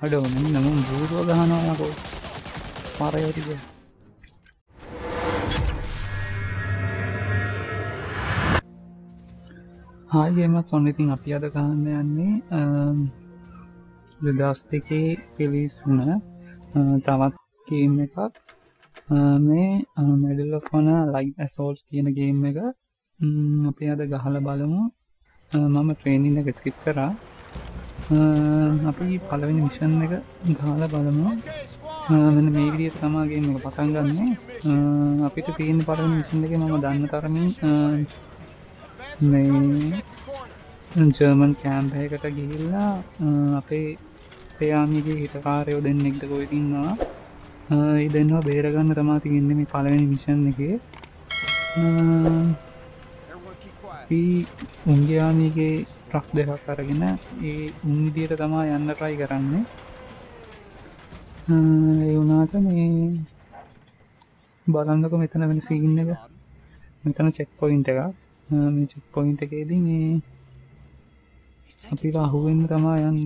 අඩෝ මෙන්න මුන් බූරුව ගහනවා යකෝ පරයෝටික හායම සොන්නඉතින් අපි අද ගහන්න යන්නේ දෙදස් දෙකේ පිලිස් වුන තවත් ගේම් එකක් මේ මැඩල්ල ෆොන ලයි් ඇසෝල් තියෙන ගේම් එක අපි අද ගහල බලමු මම ට්‍රේනින් එක ස්කිප් කරා අපි පලවෙනි මිෂන් එක ගාල බලමු. මෙන්න මේ විදිහට තමාගේ එක පටන් ගන්න. අපිට තියෙන පළවෙනි මිෂන් එක මම දන්න තරමින් මේ ජර්මන් කෑම්පයකට ගිහිල්ලා අපේ පයාමිගේ හිතකාරයෝ දෙන්නෙක්ද කොයකින්නවා ඉදන්නවා බේරගන්න තමා තියන්නේ මේ පලවෙනි මිෂන් එක. උන්ගයාමිගේ ප්‍රක් දෙකක් අරගෙන ඒ උන්විදියට තමා යන්න ට්‍රයි කරන්නේ. ඒ වුනාට මේ බලන්නක මෙතන වෙන සීගන්න එක. මෙතන චෙක් පොයින්ට එකක් මේ චෙක් පොයින්ට එකේදී මේ අපි අහුවෙන්න තමා යන්න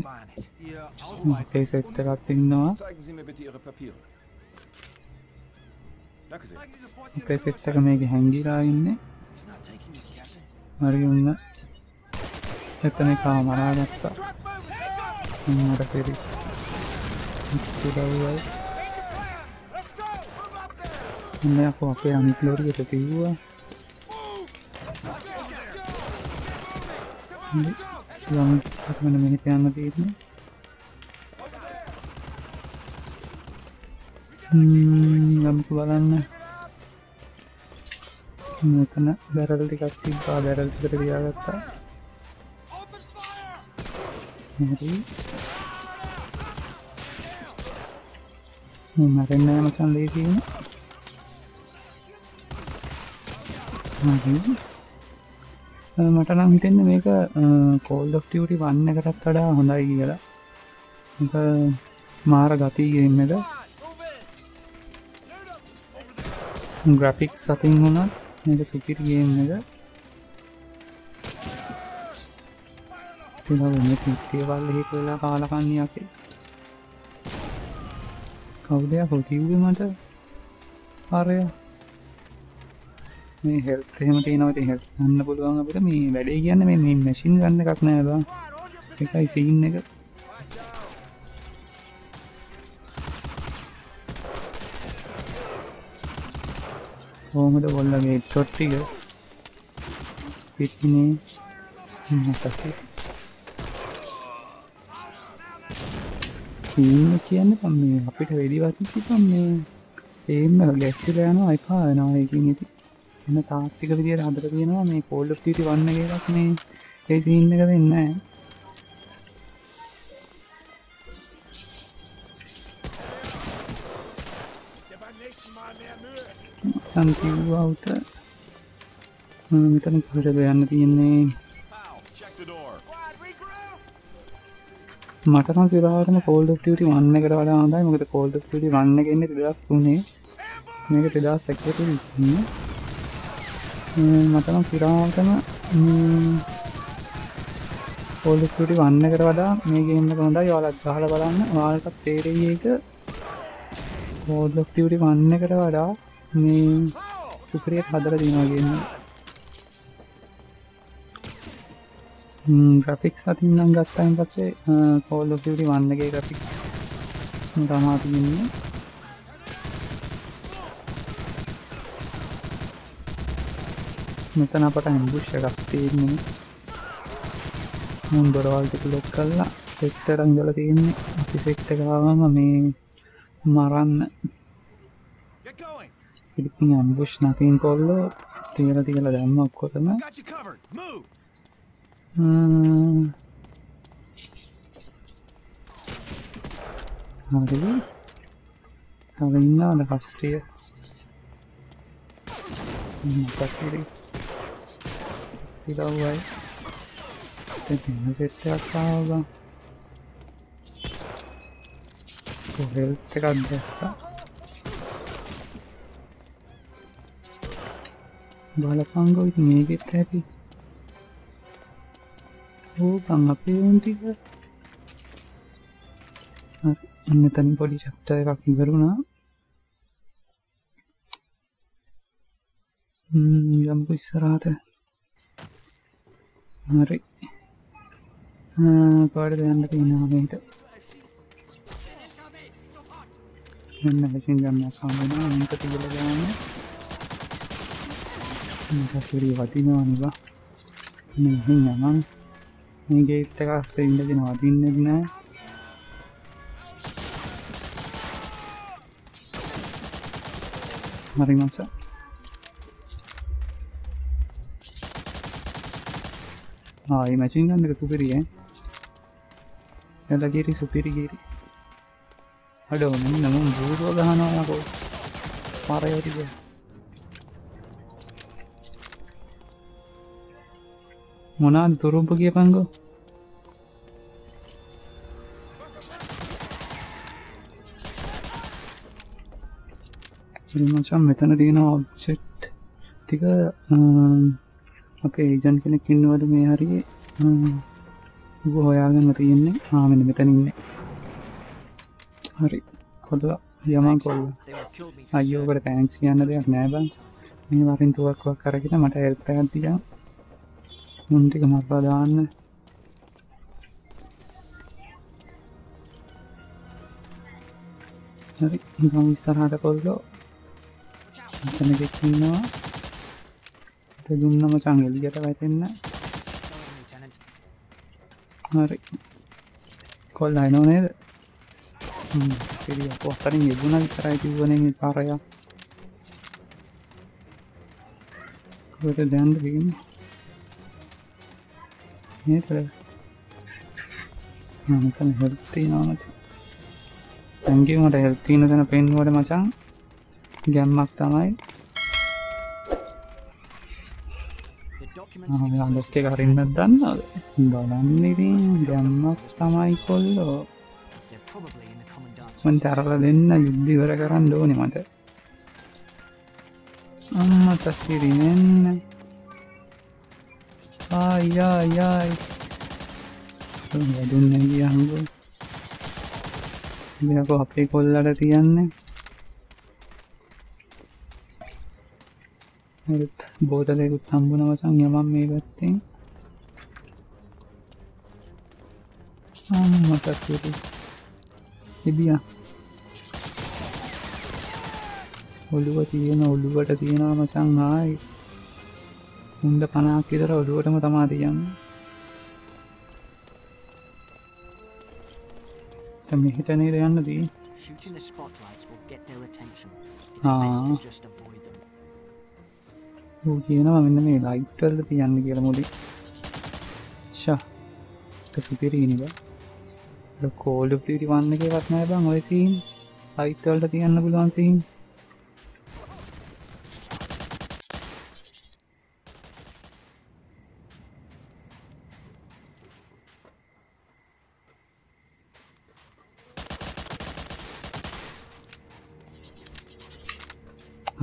අපේ සෙට්ට එකක්. අපේ සෙට්ට එක මේක හැංගිලා ඉන්න හරි උන්න එතන කා මරාගත්තා මට සිරි දවයි එන්න අප අපේ අනික්ලෝරියට සිව්වා යමන මෙහිත යන්න තියන්නේ. ගමක බලන්න. මෙතන බැරල් ටිකක් තිබ්බා. බැරල් ටිකට තියාගත්තා. හරි. මරෙන්න යන සන්දේ තියෙන. හරි. මට නම් හිතෙන්න මේක කෝල් ඩ්ටියටි වන්න එකටත් වඩා හොඳයි කියලා. මාර ගතිගන්න එක. ග්‍රෆික් සතින් වුණත් මේක සුපිරිගේම් එක තින පිත්තේවල් හික වෙලා කාලකන්නේයකේ කවුදයක් හොතිව්වේ මට ආරය මේ හෙල්තහෙම තියනවට හෙ ගන්න පුළුවන් අපට මේ වැඩේ කියන්න මේ මේ මැසින් ගන්න එකක් නෑබා එකයි සිහින්න එක හෝමට බොල්ලගේ චොට්ටික පිටිනේ සීන්න කියන්න පම් මේ අපිට වෙඩිවති පම් මේ ඒම ගැස්සිල යන අයිපා වෙනවායකින් ඇති එන්න තාත්තික විදියට හදර තියෙනවා මේ පෝල්ඩ පිටි වන්න එකක් මේ ඒ සින්න එක දෙන්න සන්තිව්වවුත මෙතන පහටද යන්න තියෙන්නේ? Check the door. මටන සිරාටම කෝල්ඩ ටියටි වන්න එකට වඩා හොඳයි. මොකද කෝල්ඩ ටිටි වන්න ගන්න දෙදස් තුනේ මේක දෙදස් සැකට විසන්න මටනම් සිරාටම පෝල්ඩටි වන්න කර වඩා මේ ගේන්න හොඳයි. යාලත් ගහල බලන්න. වාලටත් තේරේ එක කෝල්ඩක්ටියටි වන්න කර වඩා මේ සුපරියට හදර දිනවාගන්න ග්‍රෆික් සතින්නම් ගත්තයින් පස්සේ කෝල්ලොකටි වන්නගේ ග්‍රෆික් තමා තියන්නේ. මෙතන අපට ඇම්බුෂ් එකක් තියෙන්නේ. මුන් දොරවල්ටික ලොක් කල්ලා සෙක්ට රංගල තියෙන්නේ. අපි සෙක්ට කාවම මේ මරන්න. Get going. පිලිපින් ඇම්බුෂ් නතින් කොල්ලෝ තියල තියල දැම්ම ඔක්කොතම Got you covered. Move. හරි හර ඉන්නවද කස්ටිය තිරව්වයි සෙට්ටක්කාවබ කොහෙල්ත එකක් දැස්සා බලපංගො මේකෙත් හැටි. ඕකං අපේ උන්ටික හරි අන්න එතනින් පොඩි චැප්ටර් එකක් ඉවරුණා ම්ම් යමුකෝ ඉස්සරහට. හරි. කොහටද යන්න තියෙනවා මේකට මෙන්න මැෂින් ගන්නක් හම්බෙනවා මේක තියලා දාන්න. මේක සුරි වටිනවා නේ මෙහෙන් යමන් මේ ගේට් එක අස්සේ ඉඳගෙන වදින්නෙත් නෑ හරි මචං ආයි මැචින් ගන්න එක සුපිරිය එලගිරි සුපිරිගිරි අඩෝ මෙන්න නමුම් බූරුව ගහනවාකෝ පරයටික මොනාද තුරුම්ප කියපංගෝ? මචම් මෙතන තියෙන ඔබ්චෙට් ටික අපේ ඒජන් කෙනෙක් ඉන්නවද මේ හරි හොයාගන්න තියෙන්නේ. ආමෙන මෙතනින්න හරි. කොල්ල යමන් කොල්ල. අයෝකට තැන්ක්ස් කියන්න දෙයක් නෑබන් මේ වරින් තුවක්වක් කරගෙන මට එල්පෑතිය මුන්ටික මරලා දාන්න. හරි සම විස්තරහට කොල්ලෝ. තැනගෙක්කින්නවා දුන්නම චං එලියට වැටෙන්න. හරි. කොල් අයිනෝ නේද? පිරිය පොත්තරින් යෙදුන විතරයි කිව්වන පාරය කොට දැන්ද ගන්න නේතර මතන හෙල්තිී නාමච තැන්ගේ මට හෙල්තිීන තැන පෙන්වට මචන් ගැම්මක් තමයි. අදස්ටේ කරින්නත් දන්නද බලන්න ඉතින් ගැම්මක් තමයි කොල්ලෝ. මන් තරල දෙන්න යුද්ධිවර කරන්න ඕනෙ මට. අම්ම තස්සිරිනෙන්න ආයායායි වැඩුන්න කියහඟු දෙකෝ අපේ කොල්ලට තියන්නේ. හරිත් බෝතලයකුත් හම්බුන වසන් යමම් මේ පැත්තෙන් මටස්වරු ඉබිය. ඔළුව තියෙන ඔළුවට තියෙනවා මචන් ආයි. උන්ද පනාක් විතර ඔළුවටම තමා තියන්න මෙහිටනේ යන්න දී Shooting the spotlights will get their attention. It's best to just avoid them. ඌ කියනවා මෙන්න මේ ලයිට්වල්ද තියන්න කියල මුදි ශා සුපිරීනිබ කෝල්ඩ පිටි වන්න එක වත්නෑ බං ඔයසිීන් අයිතවල්ට තියන්න පුළුවන්සිහින්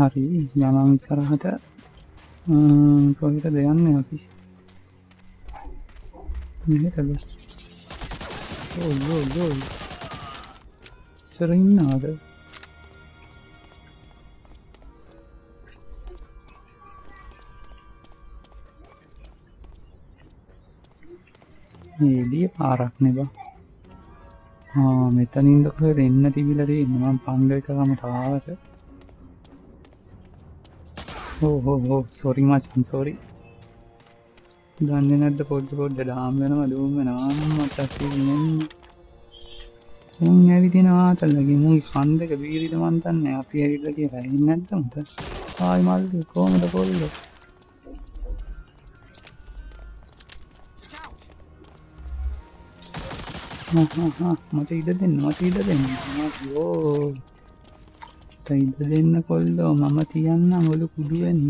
හරි. යනම් ඉස්සරහට කොහිට දෙයන්න අපි? මෙතද ඕ චර ඉන්නාද ඒඩිය පාරක් නෙබා මෙතනින්දක දෙන්න තිබිලද එන්නම පංගවිතකම ටාවට හෝ හෝ හෝ සොරි මචන් සොරි දන්න නැද්ද පොඩ්ඩ පොඩ්ඩ? ඩාම් වෙනම දුම නාමටසින්න උන් ඇවිදිනවා තල්ලගේ මුයි කන්දක බීරිද මන්තන්න අපි ඇවිල්ලගේ රැහින් නැත්තමට ආයි මල්ද කෝමට කොල්ල මට ඉඩ දෙන්න මට ඉඩ දෙන්න. යෝ ඉඩ දෙන්න කොල්ලෝ මම තියන්න මොලු කුඩුවෙන්න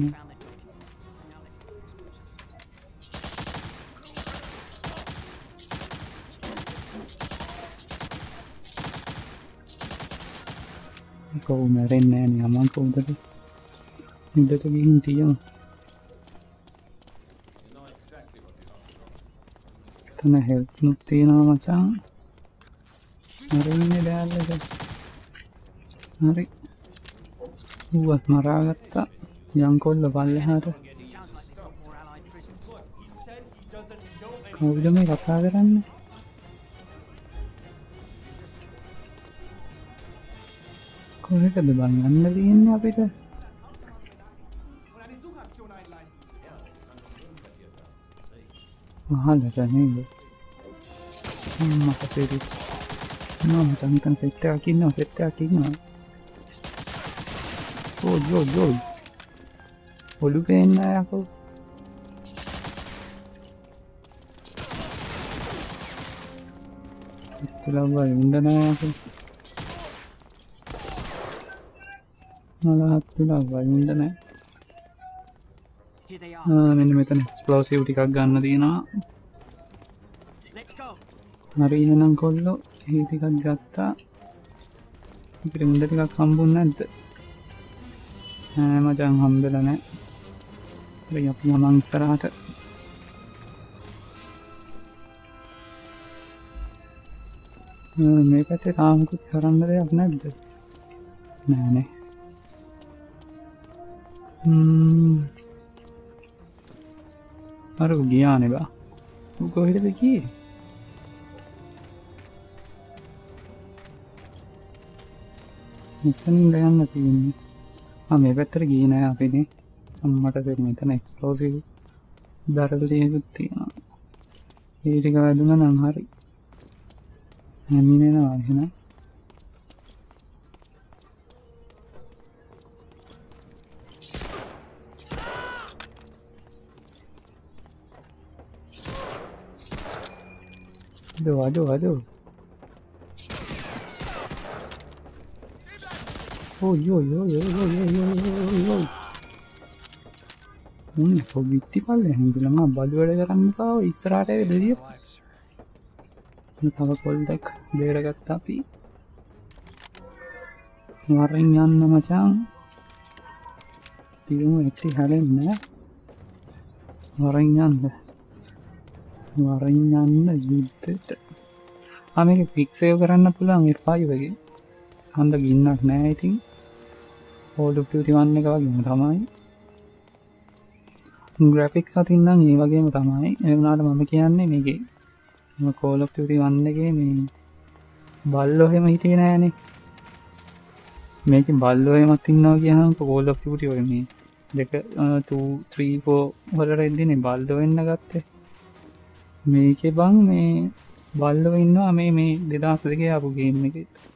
කවු මැරෙන්න ෑන අමන් කවුදට ඉඩට ගිහින් තියමු. තන හෙල්නුත් තියෙනවා මචාන් මරන්න කෑල්ලක හරි. ඌවත් මරාගත්තා යංකොල්ල පල්ලෙහාට Sounds like they've got more allied prisons. කවුද මේ කතා කරන්න කොහෙටද බං යන්න තියන්න අපිට මහලට නේද මකසේරි මම චමිකන් සෙට්ටයක් ඉන්නවා සෙට්ටයක් ඉන්නවා Oy oy oy. Olha o veneno. ඉතිලම් වයි උඩනෑ නලාත්තුලම් වයි උඩනෑ මෙන්න මෙතන ස්පලෝසිව් ටිකක් ගන්න තියෙනවා. හරි ඉහනම් කොල්ලෝ ඒ ටිකක් ගත්තා. ඉතිරි මුඩ ටිකක් හම්බුන්න ඇත මචන් හම්බෙල නෑ අපි යමංසරහට මේ පැතේ තාමකුත් කරන්න දෙයක් නැද්ද? නෑනේ අරු ගියානෙබා කොහෙටද කියේ මෙතන් ගයන්න තියන්නේ. මේ පැත්තර ගීනෑ අපිනේ අම්මට මෙතන එක්ස්පලෝසිව දරලයකුත් තියෙනවා. ඒටික වැදුන නංහරි හැමිනෙන වාගෙන දවාඩ වදෝ. පොබිත්ති පල්ල හැඟලම බලු වැඩ කරන්න පාව ඉස්සරට වෙදදිය තව කොල්දක් බේරගත්ත අපි වරෙන් යන්න මචාන් තියමු ඇති හැලෙන්න වරෙන් යන්න වරෙන් යන්න යුද්ධට අමක පික්සයෝ කරන්න පුළන් එර්පායි වගේ හන්ද ගින්නක් නෑ ඉතින් හෝඩුටි වන්න එක වගේම තමයි. ග්‍රෆික් සතින්නම් ඒ වගේම තමයි. එවනාට මම කියන්නේ මේගේ කෝලොෆ්ටි වන්නගේ මේ බල්ලොහෙම හිටිය නෑනේ මේක බල්ලොහෙමත් ඉන්නවා කියහම කෝලොෆ්ටිපුටි ඔය මේ දෙක 3ෆෝ වලට එදදිනේ බල්ඩ වෙන්න ගත්තේ. මේක බං මේ බල්ලව ඉන්නවා මේ මේ දෙදස් දෙක අපපු ගේම් එකෙත්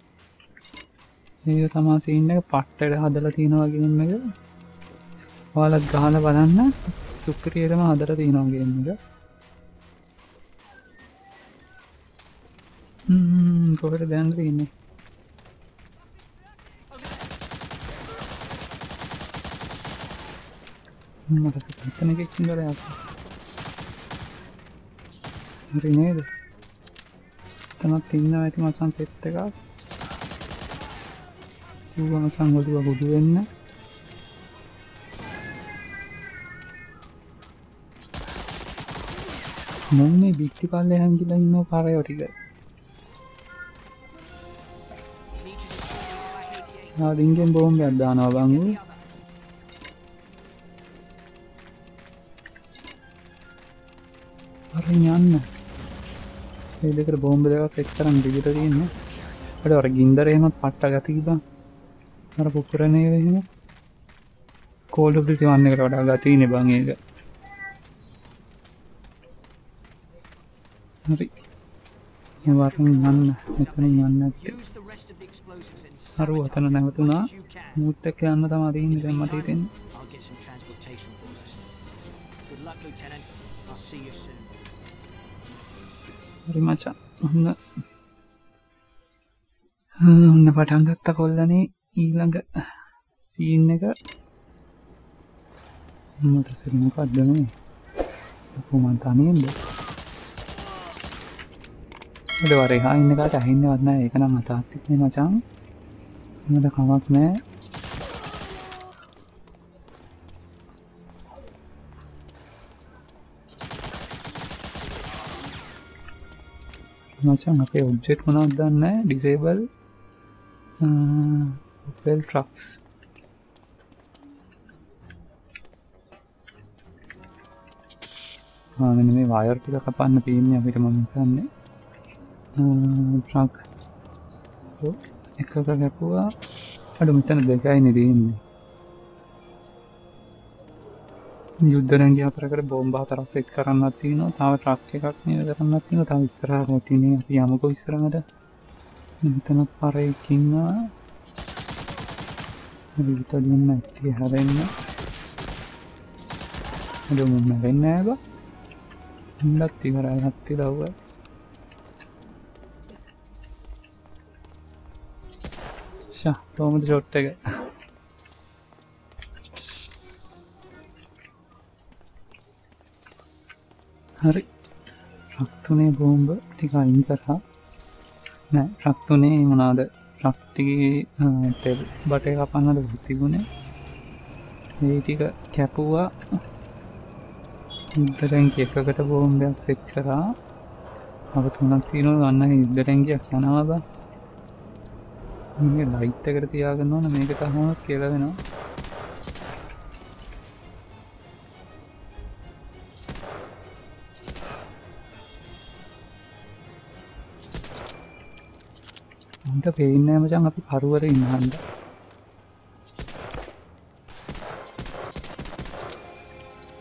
ඒක තමා සින්න එක. පට්ටට හදල තියෙනවාගේම එක. ඔයාලත් ගහල බලන්න. සුප්‍රියටම හදර තියෙනවාගේම එක. කොකට දැන් තියන්නේ? මට පතන එකක් සිදර අප හරි නේද? තනත් ඉන්න ඇති මචන් සෙට්ට එකක්. කිව්වම සංගොටුව ගොඩු වෙන්න. මම මේ බික්ති පල්ලේ හැංගිලා ඉන්න පරයෝ ටික? රිංගෙන් බෝම්බයක් දානවා බංගු අරින් යන්න. ඒ දෙකට බෝම්බ දෙකක් සෙට් කරන් දිගට තියෙන්නේ අපිට අර ගින්දර එහෙමත් පට්ට ගතිය බං අර පුපුරණය වෙහෙම කෝල්ඩ ප්‍රති වන්න එකට වඩා ගතින බංක හරි. වට යන්න. එතන යන්න හරු අතන නැවතුනා මුත්තක යන්න තමාදී නිර මතීතෙන් හරි මචා. ඔන්න. ඔන්න පටන්ගත්ත කොල්ලනේ. ඊළඟ සීන් එක. මට සිරිමකක්දනේ පුමන්තානයෙන්ද ට වරහා ඉන්නකට අහින්න වන්න ඒක නම් අතාත්තික්නේ මචන් මට කමක් නෑ මචන් අපේ ඔබ්ජෙට් මොනක් දන්න? ඩිසේබල් පෙල් ට්‍රක්ස් මෙන්න මේ වයර් ටික කපන්න තියෙන්නේ අපිට මම හිතන්නේ. ට්‍රක් එකක කැපුවා. අඩු මෙතන දෙකයි නෙදන්නේ යුද්ධරන්ගේ අතරකට බෝම්බ හතරක් සෙක් කරන්න තියනවා. තාව ට්‍රක් එකක් නය කරන්න තින තව ඉස්සරහ තිනේ අපි යමකො ඉස්සරහට. මෙතන පරයකින්වා විතලියන්න ඇත්තිය හැරෙන්න. අඩමුන්න වෙන්න ඇබ. ඉඩත් ඉවරයි හත්ති ලව්ව. ශා තෝමද චොට්ට එක? හරි. රක්තුනේ බෝම්බ ටික අයින් කරා. නෑ රක්තුනේ මනාද? රක්තිගේ තෙල් බටය කපන්නද තිබුණේ. ඒ ටික කැපුවා. ඉදරැංගි එකකට බෝම්බයක් සෙක් කරා. අප තුනක් තියනව ගන්න ඉදරැංගියක් යනවා බ. ලයිට් එකට තියාගන්න ඕන. මේක තහම කියලා වෙනවා උන්ට පේනෑ මචන් අපි කරුවර ඉන්නහන්ද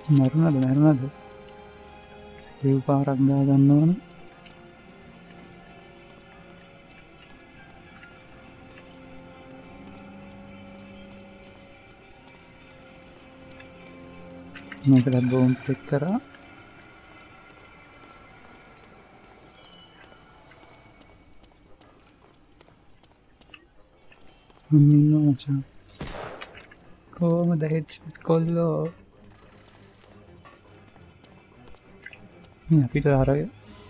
මරුණද මැරුණද? සේව් පාරක්දා ගන්න ඕන. මේකටත් බෝම් චෙක් කරා. මචා. කෝම දහෙට් කොල්ලෝ? අපිට අර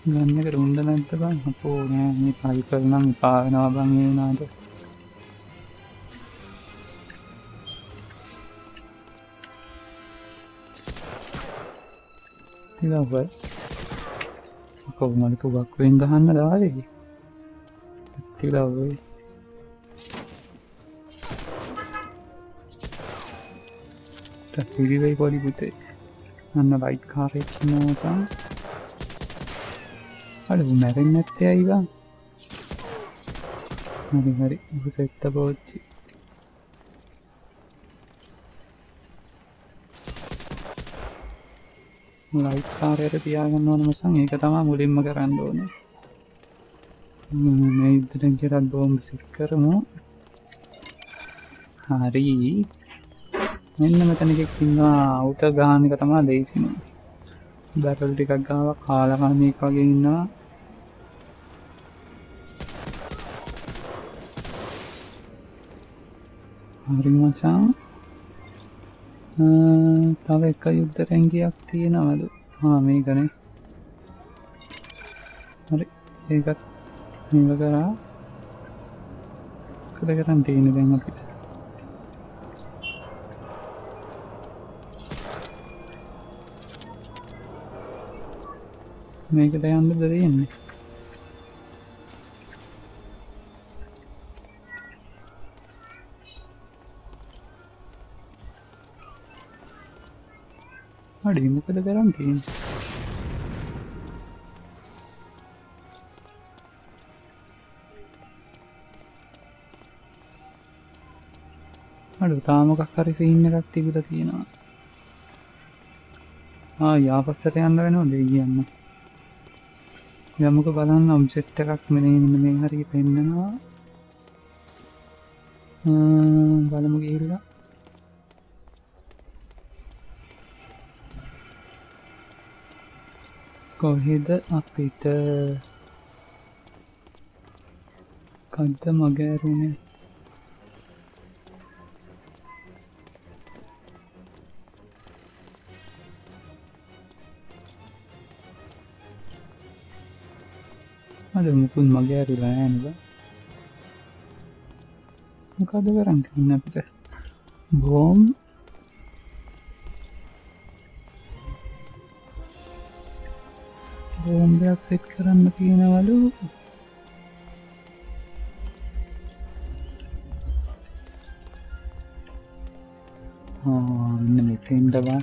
ගන්නකට උන්ඩ නැත්ත බං? අපෝ නෑ මේ පයි කරනම් පානවා බං වුණාට. තිලව කොවමට තුබක් වෙන් ගහන්න දාවේ? තිලවයි සිරිවයි පොඩි පුතේ අන්න ලයිට් කාරෙක් නෝචන් අඩ මැරෙන් නැත්තේ අයිවා හරි හරි උසෙත්ත පෝච්චි ලයිට් කාරයට තියාගන්න ඕන මසන් ඒක තමා මුලින්ම කරන්න ඕන ඉදරෙන් කෙරත් බෝම්බ සිත් කරමු හරි මෙන්න මෙතනකෙක්කින්වා අවුත ගානක තමා දේසින බැරල් ටිකක් ගාව කාලකාමයක් වගේ ඉන්නවා. හරි මචා. තව එක යුද්ධ රැංගියක් තියෙනවලු හා මේ ගනේ හරි ඒකත් මේක කරා. කද කරන්න තියෙන දැන් අපිට? මේකට යන්න ද තියෙන්නේ? අඩි මොකද කරන්න තියෙන අඩු තාමකක් හරිසි ඉන්න එකක් තිබිල තියෙනවා. ආ යාපස්සට යන්න වෙනවා දෙ කියන්න යමුක බලන්න ඔබ්ජෙක්්ට එකක් මෙනන්න මේ හරි පෙන්න්නනවා බලමු ගිල්ලා කොහෙද අපිට? කද්ද මගෑරුණේ මට මුකුන් මගේ ඇරුලා නද? මොකද කරන්න කන්න අපිට? බෝම්. බෝම්බයක් සෙට් කරන්න තියෙනවලු. ඉන්න මෙතෙන්ටවා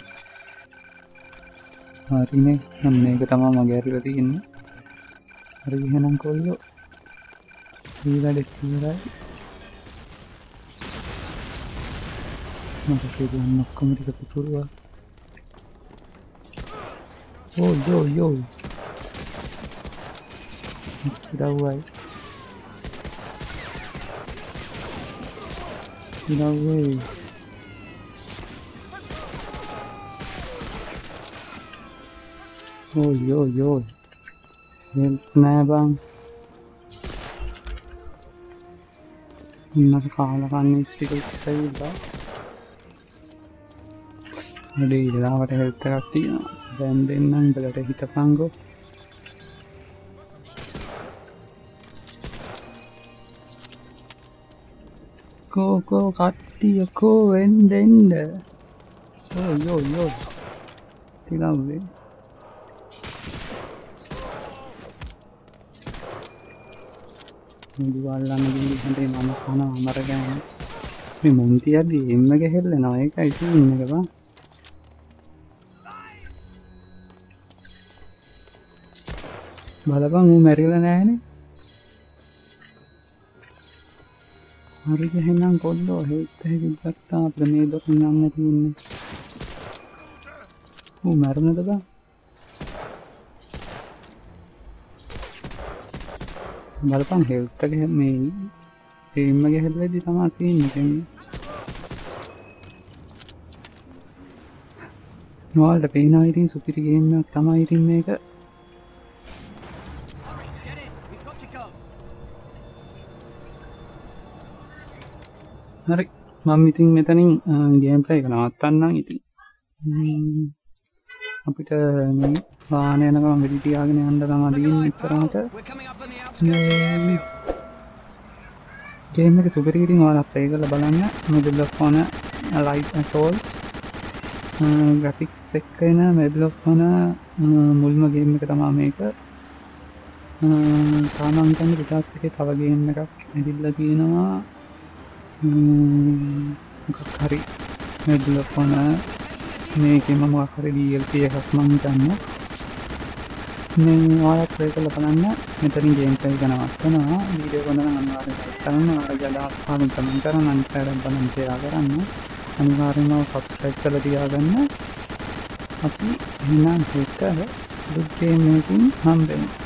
හරිනේ නම්ඒක තමා මගැරල තියන්න. මගේ ඇරිල තියන්න හරි එහෙනම් කොල්ලෝ ඒ වැඩ තීරයි මට සේදන්න ඔක්කොමටික පුතුරුවා ඕ යෝ යෝ ඉරව්වයි ඉරව්වේ ඕ යෝ යෝ නෑ බං ඉන්නට කාලකන්න ස්ටික ඉතයිබා වැඩ ඉලාවට හෙල්තරක් තියෙනවා දැන් දෙන්නම් බලට හිට පංගෝ කෝකෝ කට්ටියකෝ වෙන් දෙන්ඩ ඕ යෝ යෝ තිලම්වේ මුදුවල්ලන්න හටේ මම කන අමරගෑන මේ මුන්තියද එම්ම ගැහෙල්ල නොයක අයිති ඉන්නකවා බලපං ඌ මැරිල නෑනේ හරි එහෙනම් කොල්ලෝ හෙත් හැකිගත්තා අපිට මේ දොරින් යන්න තියෙන්නේ ඌ මැරුණද බං බලපං හෙල්ත් එක මේ එම්ම ගැහෙල්ලදී තමා සීන් එකන්නේ නොවල්ට පේනවා ඉතින් සුපිරි ගේම්මක් තමයි ඉතින් මේක Get in. We've got to go. හරි මම ඉතින් මෙතනින් ගේම්ප්ලේ එක නවත්තන්නම් ඉතින් ම්ම්. අපිට මේ වාහන යනකම් වෙඩි තියාගෙන යන්න තමයි දිගින් ඉස්සරහට We're coming up on the outskirts of the airfield. Game එක සුපිරි ඉතින් ඔයාලා ප්ලේ කරලා බලන්න. මෙඩල් ඔෆ් ඕන ලයිට් ඇසෝල් ග්‍රෆික්ස් එක්ක එන මෙඩල් ඔෆ් ඕන මුල්ම ගේම් එක තමයි මේක. තාමංකන් රිටාස් එකේ තව ගේම් එකක් ඇදිල්ලා තියෙනවා. ම්ම්, මොකක් හරි මෙඩල් ඔෆ් ඕන මේකෙම මොකක් හරි DLC එකක් මං හිතන්නේ. මේ ඔයාලත් ප්ලේ කරලා බලන්න. මෙතනින් ගේම් ප්ලේ එක නවත්තනවා වීඩියෝ ගොඩ නම් අනිවාර්යෙන් ලයික් කරන්න. ඔයාලගේ අදහස් පාලන කමෙන්ට් කරන්න. අනිත් අයට බලන්න ෂෙයා කරන්න. අනිවාර්යෙන්ම සබ්ස්ක්‍රයිබ් කරලා තියාගන්න. අපි එහෙනම් හෙට ගුඩ් ගේම් එකකින් හම්බෙමු.